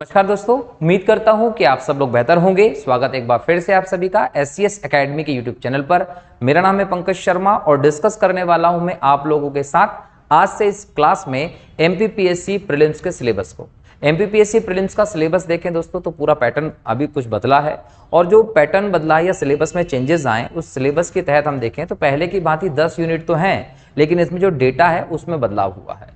नमस्कार दोस्तों, उम्मीद करता हूँ कि आप सब लोग बेहतर होंगे। स्वागत एक बार फिर से आप सभी का एस सी एस अकेडमी के यूट्यूब चैनल पर। मेरा नाम है पंकज शर्मा और डिस्कस करने वाला हूँ मैं आप लोगों के साथ आज से इस क्लास में एमपीपीएससी प्रीलिम्स के सिलेबस को। एमपीपीएससी प्रीलिम्स का सिलेबस देखें दोस्तों तो पूरा पैटर्न अभी कुछ बदला है। और जो पैटर्न बदला है या सिलेबस में चेंजेस आए, उस सिलेबस के तहत हम देखें तो पहले की ही दस यूनिट तो हैं, लेकिन इसमें जो डेटा है, उसमें बदलाव हुआ है।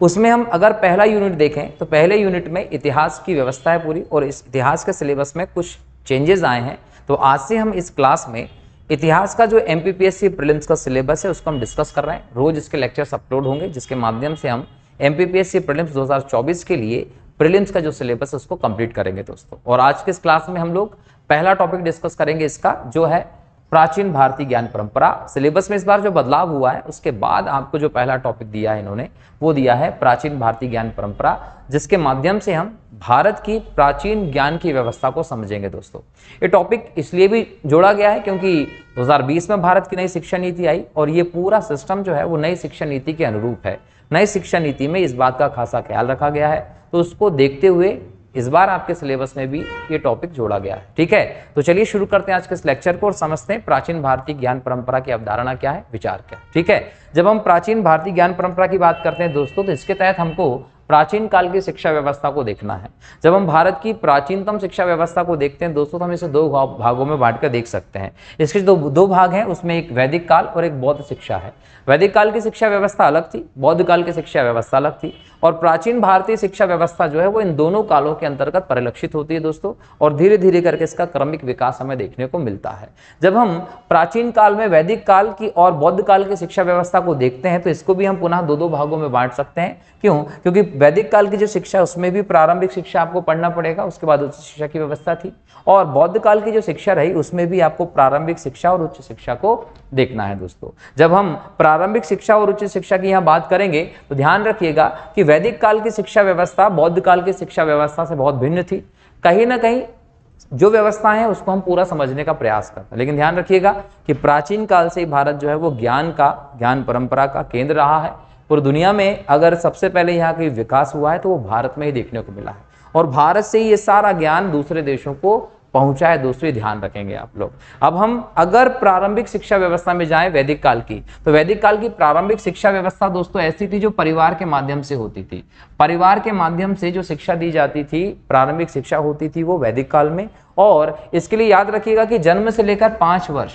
उसमें हम अगर पहला यूनिट देखें तो पहले यूनिट में इतिहास की व्यवस्था है पूरी और इस इतिहास के सिलेबस में कुछ चेंजेस आए हैं। तो आज से हम इस क्लास में इतिहास का जो M P P S C prelims का सिलेबस है, उसको हम डिस्कस कर रहे हैं। रोज इसके लेक्चर्स अपलोड होंगे, जिसके माध्यम से हम M P P S C prelims 2024 के लिए प्रिलिम्स का जो सिलेबस है, उसको कंप्लीट करेंगे दोस्तों। और आज के इस क्लास में हम लोग पहला टॉपिक डिस्कस करेंगे इसका, जो है प्राचीन भारतीय ज्ञान परंपरा, सिलेबस में इस बार जो बदलाव हुआ है, उसके बाद आपको जो पहला टॉपिक दिया है इन्होंने, वो दिया है प्राचीन भारतीय ज्ञान परंपरा, जिसके माध्यम से हम भारत की प्राचीन ज्ञान की व्यवस्था को समझेंगे दोस्तों। ये टॉपिक इसलिए भी जोड़ा गया है क्योंकि 2020 में भारत की नई शिक्षा नीति आई और ये पूरा सिस्टम जो है, वो नई शिक्षा नीति के अनुरूप है। नई शिक्षा नीति में इस बात का खासा ख्याल रखा गया है। तो उसको देखते हुए इस बार आपके सिलेबस में भी ये टॉपिक जोड़ा गया है। ठीक है? तो चलिए शुरू करते हैं आज के इस लेक्चर को और समझते हैं प्राचीन भारतीय ज्ञान परंपरा की अवधारणा क्या है, विचार क्या ठीक है? जब हम प्राचीन भारतीय ज्ञान परंपरा की बात करते हैं दोस्तों तो इसके तहत हमको प्राचीन काल की शिक्षा व्यवस्था को देखना है। जब हम भारत की प्राचीनतम शिक्षा व्यवस्था को देखते हैं, दोस्तों तो हम इसे दो भागों में बांट कर देख सकते हैं। इसके दो दो भाग हैं, उसमें एक वैदिक काल और एक बौद्ध शिक्षा है। वैदिक काल की शिक्षा व्यवस्था अलग थी, बौद्ध काल की शिक्षा व्यवस्था अलग थी और प्राचीन भारतीय शिक्षा व्यवस्था जो है, वो इन दोनों कालों के अंतर्गत परिलक्षित होती है, दोस्तों, और धीरे धीरे करके इसका क्रमिक विकास हमें देखने को मिलता है। जब हम प्राचीन काल में वैदिक काल की और बौद्ध काल की शिक्षा व्यवस्था को देखते हैं तो इसको भी हम पुनः दो दो भागों में बांट सकते हैं। क्यों? क्योंकि वैदिक काल की जो शिक्षा, उसमें भी प्रारंभिक शिक्षा आपको पढ़ना पड़ेगा, उसके बाद उच्च शिक्षा की व्यवस्था थी। और बौद्ध काल की जो शिक्षा रही, उसमें भी आपको प्रारंभिक शिक्षा और उच्च शिक्षा को देखना है दोस्तों। जब हम प्रारंभिक शिक्षा और उच्च शिक्षा की यहाँ बात करेंगे तो ध्यान रखिएगा कि वैदिक काल की शिक्षा व्यवस्था, बौद्ध काल की शिक्षा व्यवस्था से बहुत भिन्न थी। कहीं ना कहीं जो व्यवस्था है, उसको हम पूरा समझने का प्रयास करते हैं। लेकिन ध्यान रखिएगा कि प्राचीन काल से ही भारत जो है, वो ज्ञान का, ज्ञान परंपरा का केंद्र रहा है। पूरी दुनिया में अगर सबसे पहले यहाँ का विकास हुआ है तो वो भारत में ही देखने को मिला है। और भारत से ये सारा ज्ञान दूसरे देशों को पहुँचा है, दूसरी ध्यान रखेंगे आप लोग। अब हम अगर प्रारंभिक शिक्षा व्यवस्था में जाएँ वैदिक काल की तो वैदिक काल की प्रारंभिक शिक्षा व्यवस्था दोस्तों ऐसी थी जो परिवार के माध्यम से होती थी। परिवार के माध्यम से जो शिक्षा दी जाती थी, प्रारंभिक शिक्षा होती थी वो वैदिक काल में। और इसके लिए याद रखिएगा कि जन्म से लेकर पाँच वर्ष,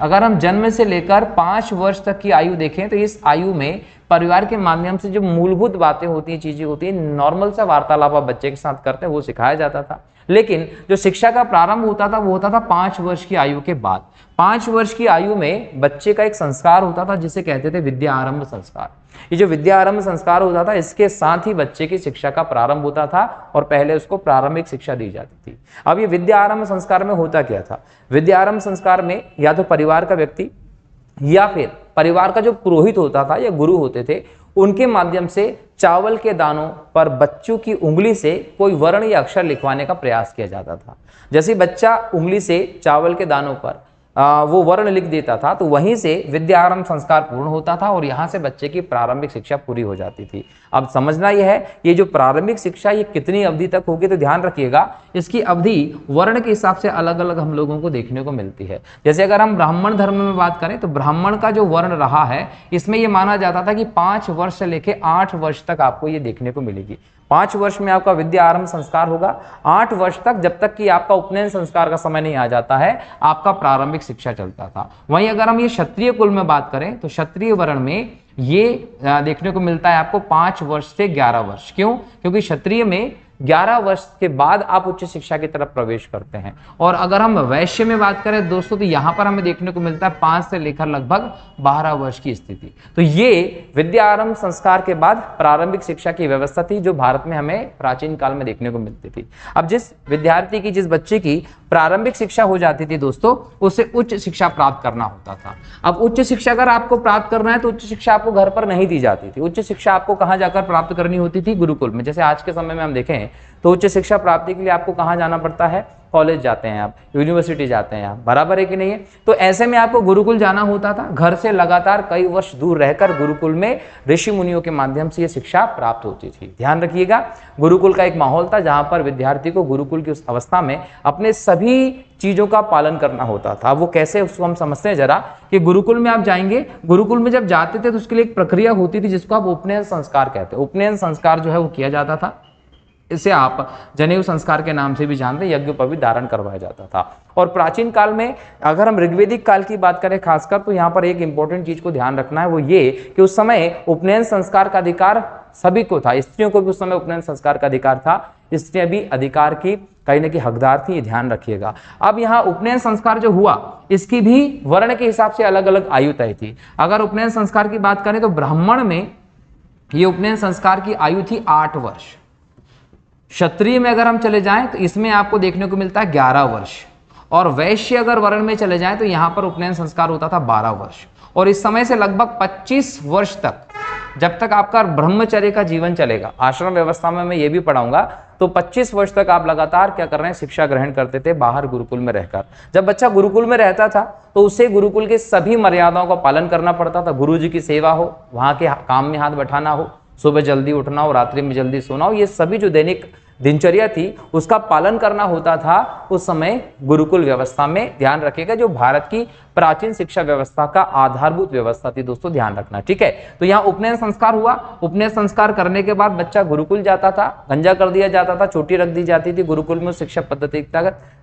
अगर हम जन्म से लेकर पाँच वर्ष तक की आयु देखें तो इस आयु में परिवार के माध्यम से जो मूलभूत बातें होती हैं, चीज़ें होती हैं नॉर्मल सा वार्तालाप आप बच्चे के साथ करते हैं, वो सिखाया जाता था। लेकिन जो शिक्षा का प्रारंभ होता था, वो होता था पाँच वर्ष की आयु के बाद। पाँच वर्ष की आयु में बच्चे का एक संस्कार होता था, जिसे कहते थे विद्या आरंभ संस्कार। ये जो विद्या आरंभ संस्कार होता था, इसके साथ ही बच्चे की शिक्षा का प्रारंभ होता था और पहले उसको प्रारंभिक शिक्षा दी जाती थी। अब ये विद्या आरंभ संस्कार में होता क्या था? विद्या आरंभ संस्कार में या तो परिवार का व्यक्ति या फिर परिवार का जो पुरोहित होता था या गुरु होते थे, उनके माध्यम से चावल के दानों पर बच्चों की उंगली से कोई वर्ण या अक्षर लिखवाने का प्रयास किया जाता था। जैसे बच्चा उंगली से चावल के दानों पर वो वर्ण लिख देता था तो वहीं से विद्यारंभ संस्कार पूर्ण होता था और यहाँ से बच्चे की प्रारंभिक शिक्षा पूरी हो जाती थी। अब समझना यह है ये जो प्रारंभिक शिक्षा ये कितनी अवधि तक होगी तो ध्यान रखिएगा, इसकी अवधि वर्ण के हिसाब से अलग अलग हम लोगों को देखने को मिलती है। जैसे अगर हम ब्राह्मण धर्म में बात करें तो ब्राह्मण का जो वर्ण रहा है, इसमें यह माना जाता था कि पाँच वर्ष से लेकर आठ वर्ष तक आपको ये देखने को मिलेगी। पाँच वर्ष में आपका विद्या आरंभ संस्कार होगा, आठ वर्ष तक जब तक कि आपका उपनयन संस्कार का समय नहीं आ जाता है, आपका प्रारंभिक शिक्षा चलता था। वहीं अगर हम ये क्षत्रिय कुल में बात करें तो क्षत्रिय वर्ण में ये देखने को मिलता है आपको पाँच वर्ष से ग्यारह वर्ष। क्यों? क्योंकि क्षत्रिय में 11 वर्ष के बाद आप उच्च शिक्षा की तरफ़ प्रवेश करते हैं। और अगर हम वैश्य में बात करें, दोस्तों तो यहाँ पर हमें देखने को मिलता है पाँच से लेकर लगभग 12 वर्ष की स्थिति। तो ये विद्या आरंभ संस्कार के बाद प्रारंभिक शिक्षा की व्यवस्था थी, जो भारत में हमें प्राचीन काल में देखने को मिलती थी। अब जिस विद्यार्थी की, जिस बच्चे की प्रारंभिक शिक्षा हो जाती थी, दोस्तों, उसे उच्च शिक्षा प्राप्त करना होता था। अब उच्च शिक्षा अगर आपको प्राप्त करना है तो उच्च शिक्षा आपको घर पर नहीं दी जाती थी। उच्च शिक्षा आपको कहाँ जाकर प्राप्त करनी होती थी? गुरुकुल में। जैसे आज के समय में हम देखें हैं। तो उच्च शिक्षा प्राप्ति के लिए आपको कहाँ जाना पड़ता है? कॉलेज जाते हैं आप, यूनिवर्सिटी जाते हैं आप, बराबर है कि नहीं है? तो ऐसे में आपको गुरुकुल जाना होता था। घर से लगातार कई वर्ष दूर रहकर गुरुकुल में ऋषि मुनियों के माध्यम से ये शिक्षा प्राप्त होती थी। ध्यान रखिएगा, गुरुकुल का एक माहौल था जहाँ पर विद्यार्थी को गुरुकुल की उस अवस्था में अपने सभी चीज़ों का पालन करना होता था। वो कैसे, उसको हम समझते हैं जरा कि गुरुकुल में आप जाएँगे, गुरुकुल में जब जाते थे तो उसके लिए एक प्रक्रिया होती थी जिसको आप उपनयन संस्कार कहते हैं। उपनयन संस्कार जो है वो किया जाता था। इसे आप जनेऊ संस्कार के नाम से भी जानते यज्ञ पर भी धारण करवाया जाता था। और प्राचीन काल में अगर हम ऋग्वेदिक काल की बात करें खासकर तो यहाँ पर एक इंपॉर्टेंट चीज़ को ध्यान रखना है, वो ये कि उस समय उपनयन संस्कार का अधिकार सभी को था, स्त्रियों को भी उस समय उपनयन संस्कार का अधिकार था। स्त्रियाँ भी अधिकार की कहीं ना कहीं हकदार थी, ये ध्यान रखिएगा। अब यहाँ उपनयन संस्कार जो हुआ, इसकी भी वर्ण के हिसाब से अलग अलग आयु तय थी। अगर उपनयन संस्कार की बात करें तो ब्राह्मण में ये उपनयन संस्कार की आयु थी आठ वर्ष। क्षत्रिय में अगर हम चले जाएँ तो इसमें आपको देखने को मिलता है ग्यारह वर्ष। और वैश्य अगर वर्ण में चले जाएँ तो यहाँ पर उपनयन संस्कार होता था बारह वर्ष। और इस समय से लगभग पच्चीस वर्ष तक, जब तक आपका ब्रह्मचर्य का जीवन चलेगा, आश्रम व्यवस्था में मैं ये भी पढ़ाऊँगा तो 25 वर्ष तक आप लगातार क्या कर रहे हैं, शिक्षा ग्रहण करते थे, बाहर गुरुकुल में रहकर। जब बच्चा गुरुकुल में रहता था तो उसे गुरुकुल के सभी मर्यादाओं का पालन करना पड़ता था। गुरु जी की सेवा हो, वहाँ के काम में हाथ बैठाना हो, सुबह जल्दी उठना हो, रात्रि में जल्दी सोना हो, ये सभी जो दैनिक दिनचर्या थी उसका पालन करना होता था, उस समय गुरुकुल व्यवस्था में ध्यान रखेगा, जो भारत की प्राचीन शिक्षा व्यवस्था का आधारभूत व्यवस्था थी, दोस्तों, ध्यान रखना, ठीक है? तो यहाँ उपनयन संस्कार हुआ। उपनयन संस्कार करने के बाद बच्चा गुरुकुल जाता था, गंजा कर दिया जाता था छोटी रख दी जाती थी, गुरुकुल में शिक्षा पद्धति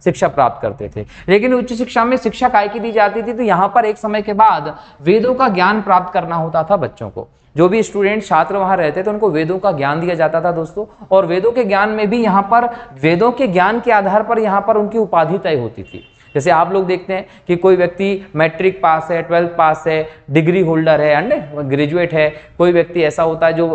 शिक्षा प्राप्त करते थे। लेकिन उच्च शिक्षा में शिक्षा काय की दी जाती थी? तो यहाँ पर एक समय के बाद वेदों का ज्ञान प्राप्त करना होता था बच्चों को। जो भी स्टूडेंट छात्र वहाँ रहते थे, उनको वेदों का ज्ञान दिया जाता था दोस्तों। और वेदों के ज्ञान में भी यहाँ पर, वेदों के ज्ञान के आधार पर यहाँ पर उनकी उपाधि तय होती थी। जैसे आप लोग देखते हैं कि कोई व्यक्ति मैट्रिक पास है, ट्वेल्थ पास है, डिग्री होल्डर है एंड ग्रेजुएट है, कोई व्यक्ति ऐसा होता है जो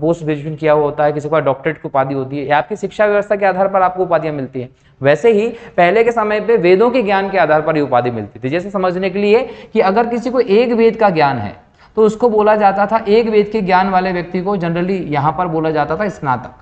पोस्ट ग्रेजुएशन किया हुआ होता है, किसी को डॉक्टरेट की उपाधि होती है, या आपकी शिक्षा व्यवस्था के आधार पर आपको उपाधियाँ मिलती है। वैसे ही पहले के समय पे वेदों के ज्ञान के आधार पर ही उपाधि मिलती थी। जैसे समझने के लिए कि अगर किसी को एक वेद का ज्ञान है तो उसको बोला जाता था एक वेद के ज्ञान वाले व्यक्ति को जनरली यहाँ पर बोला जाता था स्नातक।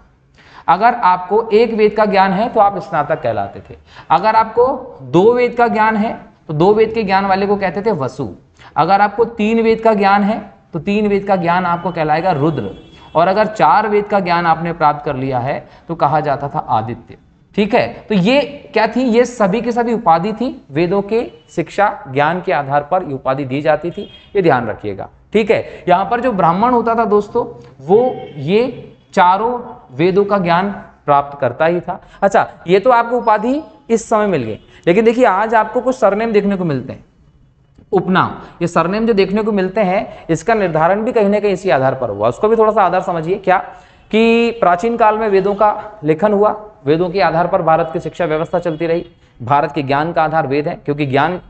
अगर आपको एक वेद का ज्ञान है तो आप स्नातक कहलाते थे। अगर आपको दो वेद का ज्ञान है तो दो वेद के ज्ञान वाले को कहते थे वसु। अगर आपको तीन वेद का ज्ञान है तो तीन वेद का ज्ञान आपको कहलाएगा रुद्र। और अगर चार वेद का ज्ञान आपने प्राप्त कर लिया है तो कहा जाता था आदित्य। ठीक है? तो ये क्या थी? ये सभी के सभी उपाधि थी। वेदों के शिक्षा ज्ञान के आधार पर उपाधि दी जाती थी। ये ध्यान रखिएगा। ठीक है? यहाँ पर जो ब्राह्मण होता था दोस्तों, वो ये चारों वेदों का ज्ञान प्राप्त करता ही था। अच्छा ये तो आपको उपाधि इस समय मिल गई। लेकिन देखिए, आज आपको कुछ सरनेम देखने को मिलते हैं। उपनाम, ये सरनेम जो देखने को मिलते हैं, इसका निर्धारण भी कहीं ना कहीं इसी आधार पर हुआ। उसको भी थोड़ा सा आधार समझिए। क्या? कि प्राचीन काल में वेदों का लेखन हुआ, वेदों के आधार पर भारत की शिक्षा व्यवस्था चलती रही। भारत के ज्ञान का आधार वेद है, क्योंकि ज्ञान,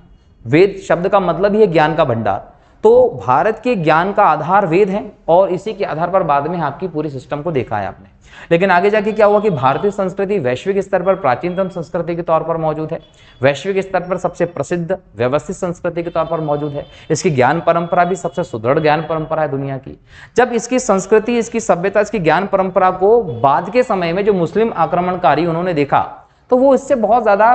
वेद शब्द का मतलब ही है ज्ञान का भंडार। तो भारत के ज्ञान का आधार वेद है और इसी के आधार पर बाद में आपकी पूरी सिस्टम को देखा है आपने। लेकिन आगे जाके क्या हुआ कि भारतीय संस्कृति वैश्विक स्तर पर प्राचीनतम संस्कृति के तौर पर मौजूद है। वैश्विक स्तर पर सबसे प्रसिद्ध व्यवस्थित संस्कृति के तौर पर मौजूद है। इसकी ज्ञान परंपरा भी सबसे सुदृढ़ ज्ञान परंपरा है दुनिया की। जब इसकी संस्कृति, इसकी सभ्यता, इसकी ज्ञान परंपरा को बाद के समय में जो मुस्लिम आक्रमणकारी उन्होंने देखा तो वो इससे बहुत ज़्यादा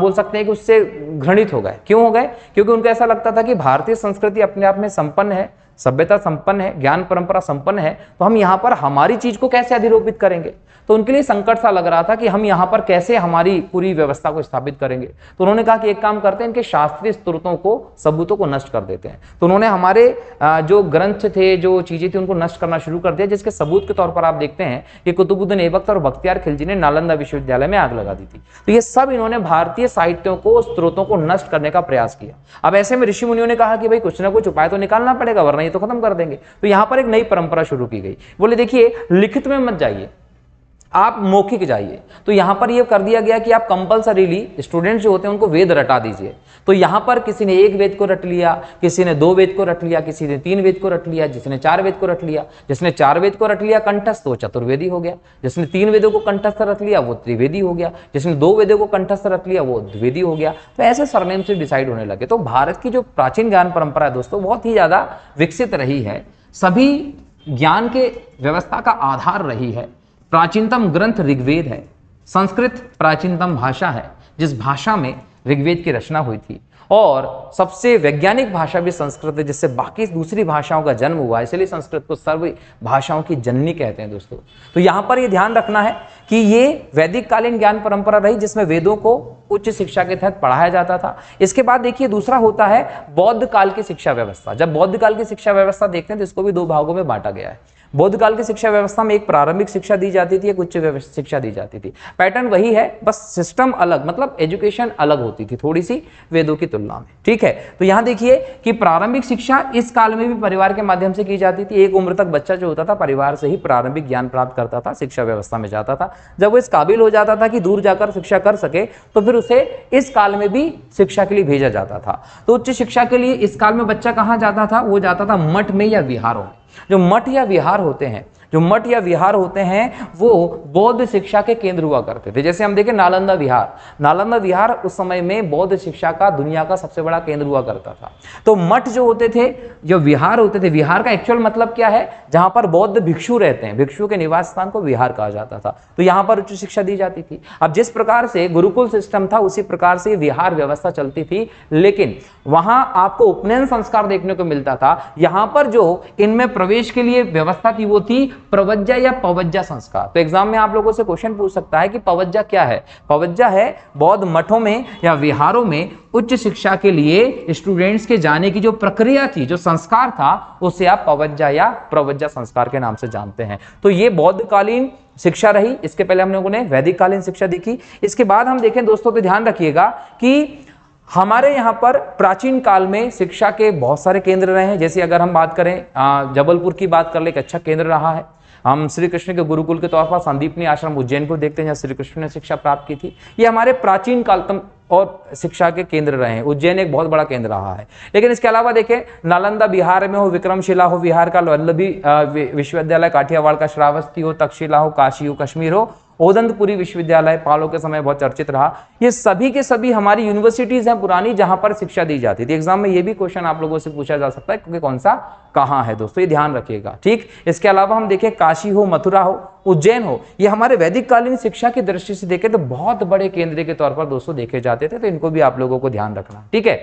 बोल सकते हैं कि उससे घृणित हो गए। क्यों हो गए? क्योंकि उनको ऐसा लगता था कि भारतीय संस्कृति अपने आप में संपन्न है सभ्यता संपन्न है, ज्ञान परंपरा संपन्न है तो हम यहाँ पर हमारी चीज़ को कैसे अधिरोपित करेंगे? तो उनके लिए संकट सा लग रहा था कि हम यहाँ पर कैसे हमारी पूरी व्यवस्था को स्थापित करेंगे। तो उन्होंने कहा कि एक काम करते हैं, इनके शास्त्रीय स्त्रोतों को, सबूतों को नष्ट कर देते हैं। तो उन्होंने हमारे जो ग्रंथ थे, जो चीज़ें थी, उनको नष्ट करना शुरू कर दिया, जिसके सबूत के तौर पर आप देखते हैं कि कुतुबुद्दीन ऐबक और बख्तियार खिलजी ने नालंदा विश्वविद्यालय में आग लगा दी थी। तो ये सब इन्होंने भारतीय साहित्यों को स्त्रोतों को नष्ट करने का प्रयास किया। अब ऐसे में ऋषि मुनियों ने कहा कि भाई कुछ ना कुछ उपाय तो निकालना पड़ेगा, वरना ये तो खत्म कर देंगे। तो यहाँ पर एक नई परंपरा शुरू की गई। बोले, देखिए, लिखित में मत जाइए। आप मौखिक जाइए। तो यहाँ पर यह कर दिया गया कि आप कंपलसरीली स्टूडेंट जो होते हैं, उनको वेद रटा दीजिए। तो यहाँ पर किसी ने एक वेद को रट लिया, किसी ने दो वेद को रट लिया, किसी ने तीन वेद को रट लिया, जिसने चार वेद को रट लिया, जिसने चार वेद को रट लिया, कंठस्थ वो चतुर्वेदी हो गया। जिसने तीन वेदों को कंठस्थ रख लिया, वो त्रिवेदी हो गया। जिसने दो वेदों को कंठस्थ रख लिया, वो द्विवेदी हो गया। तो ऐसे सरनेम से डिसाइड होने लगे। तो भारत की जो प्राचीन ज्ञान परंपरा है दोस्तों, बहुत ही ज़्यादा विकसित रही है। सभी ज्ञान के व्यवस्था का आधार रही है। प्राचीनतम ग्रंथ ऋग्वेद है, संस्कृत प्राचीनतम भाषा है, जिस भाषा में ऋग्वेद की रचना हुई थी। और सबसे वैज्ञानिक भाषा भी संस्कृत है, जिससे बाकी दूसरी भाषाओं का जन्म हुआ इसलिए संस्कृत को सर्व भाषाओं की जननी कहते हैं दोस्तों। तो यहाँ पर यह ध्यान रखना है कि ये वैदिक कालीन ज्ञान परंपरा रही, जिसमें वेदों को उच्च शिक्षा के तहत पढ़ाया जाता था। इसके बाद देखिए, दूसरा होता है बौद्ध काल की शिक्षा व्यवस्था। जब बौद्ध काल की शिक्षा व्यवस्था देखते हैं तो इसको भी दो भागों में बांटा गया है। बौद्ध काल की शिक्षा व्यवस्था में एक प्रारंभिक शिक्षा दी जाती थी, एक उच्च शिक्षा दी जाती थी। पैटर्न वही है, बस सिस्टम अलग मतलब एजुकेशन अलग होती थी थोड़ी सी वेदों की तुलना में। ठीक है? तो यहाँ देखिए कि प्रारंभिक शिक्षा इस काल में भी परिवार के माध्यम से की जाती थी। एक उम्र तक बच्चा जो होता था, परिवार से ही प्रारंभिक ज्ञान प्राप्त करता था, शिक्षा व्यवस्था में जाता था। जब वो इस काबिल हो जाता था कि दूर जाकर शिक्षा कर सके तो फिर उसे इस काल में भी शिक्षा के लिए भेजा जाता था। तो उच्च शिक्षा के लिए इस काल में बच्चा कहाँ जाता था? वो जाता था मठ में या विहारों में। जो मठ या विहार होते हैं जो मठ या विहार होते हैं, वो बौद्ध शिक्षा के केंद्र हुआ करते थे। जैसे हम देखें नालंदा विहार। नालंदा विहार उस समय में बौद्ध शिक्षा का दुनिया का सबसे बड़ा केंद्र हुआ करता था। तो मठ जो होते थे, जो विहार होते थे, विहार का एक्चुअल मतलब क्या है? जहाँ पर बौद्ध भिक्षु रहते हैं। भिक्षु के निवास स्थान को विहार कहा जाता था। तो यहाँ पर उच्च शिक्षा दी जाती थी। अब जिस प्रकार से गुरुकुल सिस्टम था, उसी प्रकार से विहार व्यवस्था चलती थी। लेकिन वहाँ आपको उपनयन संस्कार देखने को मिलता था। यहाँ पर जो इनमें प्रवेश के लिए व्यवस्था थी, वो थी प्रवज्जा या पवज्जा संस्कार? तो एग्ज़ाम में आप लोगों से क्वेश्चन पूछ सकता है कि पवज्जा क्या है? पवज्जा है बौद्ध मठों में या विहारों में उच्च शिक्षा के लिए स्टूडेंट्स के जाने की जो प्रक्रिया थी, जो संस्कार था, उसे आप पवज्जा या प्रवज्जा संस्कार के नाम से जानते हैं। तो ये बौद्धकालीन शिक्षा रही, इसके पहले हम लोगों ने वैदिक कालीन शिक्षा देखी। इसके बाद हम देखें, दोस्तों तो ध्यान रखिएगा कि हमारे यहाँ पर प्राचीन काल में शिक्षा के बहुत सारे केंद्र रहे हैं। जैसे अगर हम बात करें जबलपुर की बात कर ले, एक अच्छा केंद्र रहा है। हम श्री कृष्ण के गुरुकुल के तौर पर संदीपनी आश्रम उज्जैन को देखते हैं, जहाँ श्री कृष्ण ने शिक्षा प्राप्त की थी। ये हमारे प्राचीन कालतम और शिक्षा के केंद्र रहे हैं। उज्जैन एक बहुत बड़ा केंद्र रहा है। लेकिन इसके अलावा देखें, नालंदा बिहार में हो, विक्रमशिला हो, बिहार का वल्लभी विश्वविद्यालय, काठियावाड़ का श्रावस्ती हो, तक्षशिला हो, काशी हो, कश्मीर हो ओदंतपुरी विश्वविद्यालय पालों के समय बहुत चर्चित रहा। ये सभी के सभी हमारी यूनिवर्सिटीज हैं पुरानी जहाँ पर शिक्षा दी जाती थी। एग्ज़ाम में ये भी क्वेश्चन आप लोगों से पूछा जा सकता है क्योंकि कौन सा कहाँ है दोस्तों, ये ध्यान रखिएगा, ठीक? इसके अलावा हम देखें, काशी हो, मथुरा हो, उज्जैन हो, ये हमारे वैदिक कालीन शिक्षा की दृष्टि से देखें तो बहुत बड़े केंद्र के तौर पर दोस्तों देखे जाते थे तो इनको भी आप लोगों को ध्यान रखना, ठीक है?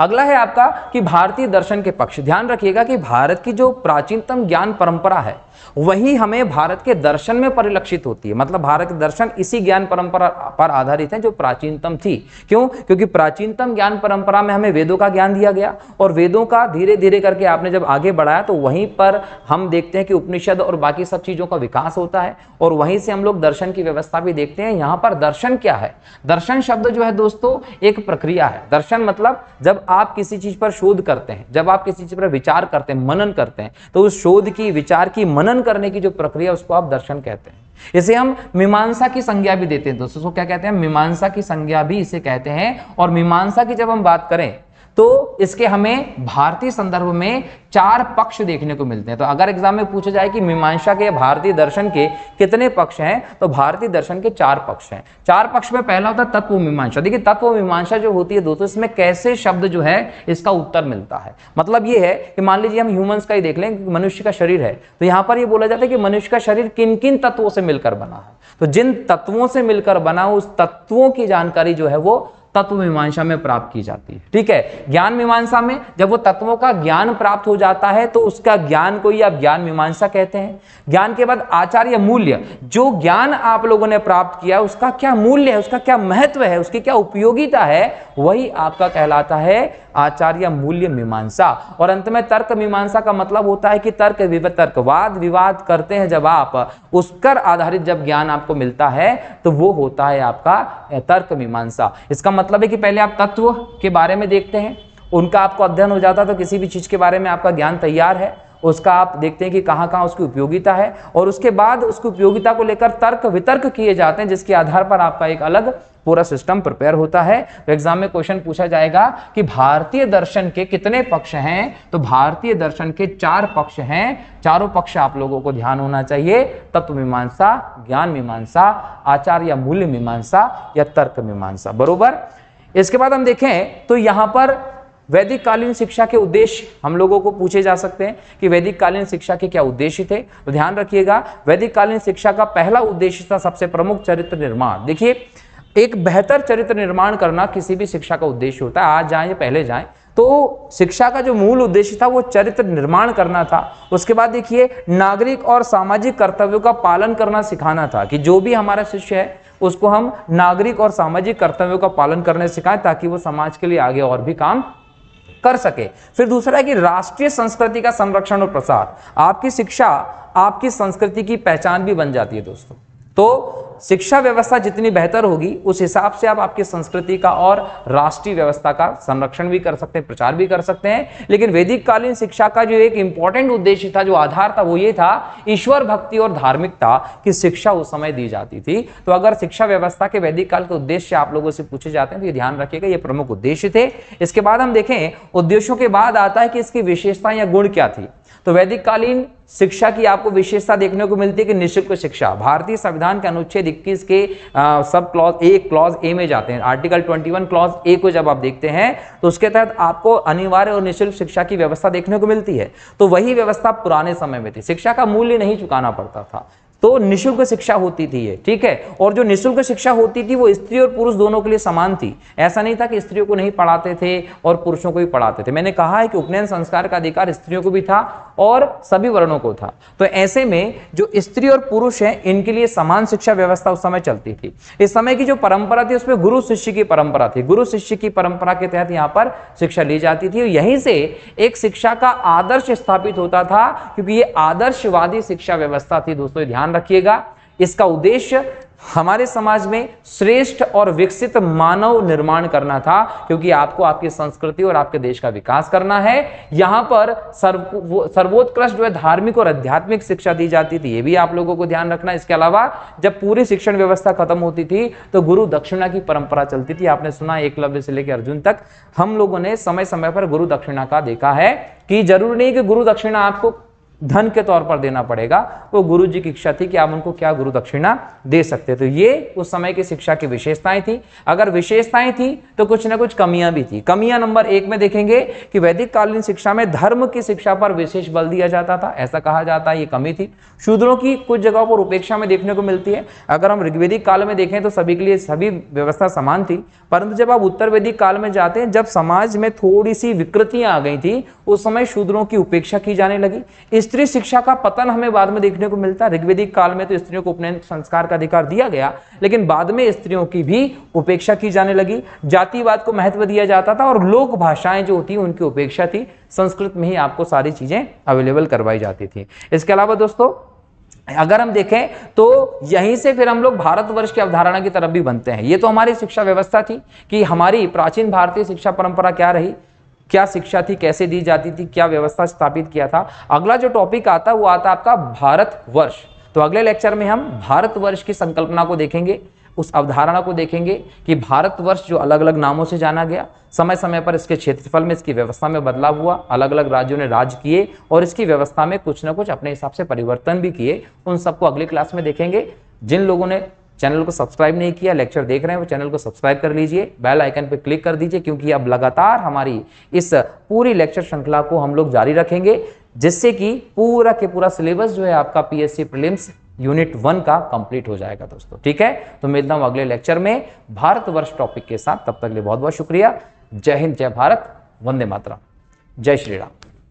अगला है आपका कि भारतीय दर्शन के पक्ष। ध्यान रखिएगा कि भारत की जो प्राचीनतम ज्ञान परंपरा है, वही हमें भारत के दर्शन में परिलक्षित होती है। मतलब भारत के दर्शन इसी ज्ञान परंपरा पर आधारित है जो प्राचीनतम थी। क्यों? क्योंकि प्राचीनतम ज्ञान परंपरा में हमें वेदों का ज्ञान दिया गया और वेदों का धीरे धीरे करके आपने जब आगे बढ़ाया तो वहीं पर हम देखते हैं कि उपनिषद और बाकी सब चीज़ों का विकास होता है और वहीं से हम लोग दर्शन की व्यवस्था भी देखते हैं। यहाँ पर दर्शन क्या है? दर्शन शब्द जो है दोस्तों, एक प्रक्रिया है। दर्शन मतलब जब आप किसी चीज़ पर शोध करते हैं, जब आप किसी चीज़ पर विचार करते हैं, मनन करते हैं तो उस शोध की, विचार की मनन करने की जो प्रक्रिया उसको आप दर्शन कहते हैं। इसे हम मीमांसा की संज्ञा भी देते हैं, दोस्तों। क्या कहते हैं? मीमांसा की संज्ञा भी इसे कहते हैं। और मीमांसा की जब हम बात करें तो इसके हमें भारतीय संदर्भ में चार पक्ष देखने को मिलते हैं। तो अगर एग्ज़ाम में पूछा जाए कि मीमांसा के, भारतीय दर्शन के कितने पक्ष हैं तो भारतीय दर्शन के चार पक्ष हैं। चार पक्ष में पहला होता है तत्व मीमांसा। देखिए, तत्व मीमांसा जो होती है दोस्तों, इसमें कैसे शब्द जो है, इसका उत्तर मिलता है। मतलब ये है कि मान लीजिए हम ह्यूमंस का ही देख लें मनुष्य का शरीर है तो यहाँ पर यह बोला जाता है कि मनुष्य का शरीर किन किन तत्वों से मिलकर बना है। तो जिन तत्वों से मिलकर बना उस तत्वों की जानकारी जो है वो तत्व मीमांसा में प्राप्त की जाती है। ठीक है? ज्ञान मीमांसा में जब वो तत्वों का ज्ञान प्राप्त हो जाता है तो उसका ज्ञान को ही आप ज्ञान मीमांसा कहते हैं। ज्ञान के बाद आचार्य मूल्य, जो ज्ञान आप लोगों ने प्राप्त किया, उसका क्या मूल्य है, उसका क्या महत्व है, उसकी क्या उपयोगिता है, वही आपका कहलाता है आचार्य मूल्य मीमांसा। और अंत में तर्क मीमांसा का मतलब होता है कि तर्क तर्क वाद विवाद करते हैं जब आप, उस कर आधारित जब ज्ञान आपको मिलता है तो वो होता है आपका तर्क मीमांसा। इसका मतलब है कि पहले आप तत्व के बारे में देखते हैं, उनका आपको अध्ययन हो जाता तो किसी भी चीज़ के बारे में आपका ज्ञान तैयार है, उसका आप देखते हैं कि कहाँ कहाँ उसकी उपयोगिता है, और उसके बाद उसकी उपयोगिता को लेकर तर्क वितर्क किए जाते हैं, जिसके आधार पर आपका एक अलग पूरा सिस्टम प्रिपेयर होता है। तो एग्ज़ाम में क्वेश्चन पूछा जाएगा कि भारतीय दर्शन के कितने पक्ष हैं? तो भारतीय दर्शन के चार पक्ष हैं। चारों पक्ष आप लोगों को ध्यान होना चाहिए। तत्व मीमांसा, ज्ञान मीमांसा आचार या मूल्य मीमांसा या तर्क मीमांसा। बरोबर? इसके बाद हम देखें तो यहाँ पर वैदिक कालीन शिक्षा के उद्देश्य हम लोगों को पूछे जा सकते हैं कि वैदिक कालीन शिक्षा के क्या उद्देश्य थे? तो ध्यान रखिएगा वैदिक कालीन शिक्षा का पहला उद्देश्य था सबसे प्रमुख चरित्र निर्माण। देखिए एक बेहतर चरित्र निर्माण करना किसी भी शिक्षा का उद्देश्य होता है। आज जाए या पहले जाए तो शिक्षा का जो मूल उद्देश्य था, वो चरित्र निर्माण करना था। उसके बाद देखिए, नागरिक और सामाजिक कर्तव्यों का पालन करना सिखाना था कि जो भी हमारा शिष्य है, उसको हम नागरिक और सामाजिक कर्तव्यों का पालन करने सिखाएँ, ताकि वो समाज के लिए आगे और भी काम कर सके। फिर दूसरा है कि राष्ट्रीय संस्कृति का संरक्षण और प्रसार। आपकी शिक्षा, आपकी संस्कृति की पहचान भी बन जाती है, दोस्तों। तो शिक्षा व्यवस्था जितनी बेहतर होगी, उस हिसाब से आप आपकी संस्कृति का और राष्ट्रीय व्यवस्था का संरक्षण भी कर सकते हैं, प्रचार भी कर सकते हैं। लेकिन वैदिक कालीन शिक्षा का जो एक इंपॉर्टेंट उद्देश्य था, जो आधार था, वो ये था, ईश्वर भक्ति और धार्मिकता की शिक्षा उस समय दी जाती थी। तो अगर शिक्षा व्यवस्था के वैदिक काल के उद्देश्य आप लोगों से पूछे जाते हैं तो ये ध्यान रखिएगा, ये प्रमुख उद्देश्य थे। इसके बाद हम देखें, उद्देश्यों के बाद आता है कि इसकी विशेषता या गुण क्या थी। तो वैदिक कालीन शिक्षा की आपको विशेषता देखने को मिलती है कि निःशुल्क शिक्षा। भारतीय संविधान के अनुच्छेद 21 के आ, sub clause A clause A में जाते हैं। आर्टिकल 21 क्लॉज ए को जब आप देखते हैं तो उसके तहत आपको अनिवार्य और निःशुल्क शिक्षा की व्यवस्था देखने को मिलती है। तो वही व्यवस्था पुराने समय में थी। शिक्षा का मूल्य नहीं चुकाना पड़ता था। तो निशुल्क शिक्षा होती थी ये, ठीक है? और जो निशुल्क शिक्षा होती थी, वो स्त्री और पुरुष दोनों के लिए समान थी। ऐसा नहीं था कि स्त्रियों को नहीं पढ़ाते थे और पुरुषों को भी पढ़ाते थे। मैंने कहा है कि उपनयन संस्कार का अधिकार स्त्रियों को भी था और सभी वर्णों को था। तो ऐसे में जो स्त्री और पुरुष है, इनके लिए समान शिक्षा व्यवस्था उस समय चलती थी। इस समय की जो परंपरा थी, उसमें गुरु शिष्य की परंपरा थी। गुरु शिष्य की परंपरा के तहत यहाँ पर शिक्षा ली जाती थी यहीं से एक शिक्षा का आदर्श स्थापित होता था, क्योंकि ये आदर्शवादी शिक्षा व्यवस्था थी। दोस्तों, ध्यान रखिएगा। इसका उद्देश्य हमारे समाज में श्रेष्ठ और विकसित मानव निर्माण करना था, क्योंकि आपको आपकी संस्कृति और आपके देश का विकास करना है। यहाँ पर सर्व सर्वोत्कृष्ट जो है धार्मिक और आध्यात्मिक शिक्षा दी जाती थी, ये भी आप लोगों को ध्यान रखना इसके अलावा जब पूरी शिक्षण व्यवस्था खत्म होती थी तो गुरु दक्षिणा की परंपरा चलती थी। आपने सुना एकलव्य से लेकर अर्जुन तक, हम लोगों ने समय समय पर गुरु दक्षिणा का देखा है कि ज़रूरी नहीं कि गुरु दक्षिणा आपको धन के तौर पर देना पड़ेगा। वो गुरु जी की इच्छा थी कि आप उनको क्या गुरु दक्षिणा दे सकते। तो ये उस समय की शिक्षा की विशेषताएँ थी। अगर विशेषताएँ थी तो कुछ ना कुछ कमियाँ भी थी। कमियाँ नंबर एक में देखेंगे कि वैदिक कालीन शिक्षा में धर्म की शिक्षा पर विशेष बल दिया जाता था। ऐसा कहा जाता है, ये कमी थी। शूद्रों की कुछ जगहों पर उपेक्षा में देखने को मिलती है। अगर हम ऋग्वेदिक काल में देखें तो सभी के लिए सभी व्यवस्था समान थी। परंतु जब आप उत्तर वैदिक काल में जाते हैं, जब समाज में थोड़ी सी विकृतियाँ आ गई थी, उस समय शूद्रों की उपेक्षा की जाने लगी। स्त्री शिक्षा का पतन हमें बाद में देखने को मिलता है। ऋग्वेदिक काल में तो स्त्रियों को उपनयन संस्कार का अधिकार दिया गया, लेकिन बाद में स्त्रियों की भी उपेक्षा की जाने लगी। जातिवाद को महत्व दिया जाता था और लोक भाषाएँ जो होती उनकी उपेक्षा थी। संस्कृत में ही आपको सारी चीज़ें अवेलेबल करवाई जाती थी। इसके अलावा दोस्तों, अगर हम देखें तो यहीं से फिर हम लोग भारतवर्ष की अवधारणा की तरफ़ भी बनते हैं। ये तो हमारी शिक्षा व्यवस्था थी कि हमारी प्राचीन भारतीय शिक्षा परंपरा क्या रही? क्या शिक्षा थी, कैसे दी जाती थी, क्या व्यवस्था स्थापित किया था। अगला जो टॉपिक आता वो आता आपका भारत वर्ष। तो अगले लेक्चर में हम भारतवर्ष की संकल्पना को देखेंगे, उस अवधारणा को देखेंगे कि भारतवर्ष जो अलग अलग नामों से जाना गया समय समय पर इसके क्षेत्रफल में, इसकी व्यवस्था में बदलाव हुआ अलग अलग राज्यों ने राज किए और इसकी व्यवस्था में कुछ ना कुछ अपने हिसाब से परिवर्तन भी किए। उन सबको अगली क्लास में देखेंगे। जिन लोगों ने चैनल को सब्सक्राइब नहीं किया, लेक्चर देख रहे हैं, वो चैनल को सब्सक्राइब कर लीजिए, बेल आइकन पर क्लिक कर दीजिए, क्योंकि अब लगातार हमारी इस पूरी लेक्चर श्रृंखला को हम लोग जारी रखेंगे, जिससे कि पूरा के पूरा सिलेबस जो है आपका पीएससी प्रीलिम्स यूनिट वन का कंप्लीट हो जाएगा दोस्तों। ठीक है? तो मिलता हूँ अगले लेक्चर में। भारतवर्ष टॉपिक के साथ, तब तक लिए बहुत बहुत शुक्रिया। जय हिंद, जय भारत, वंदे मातरम। जय श्री राम।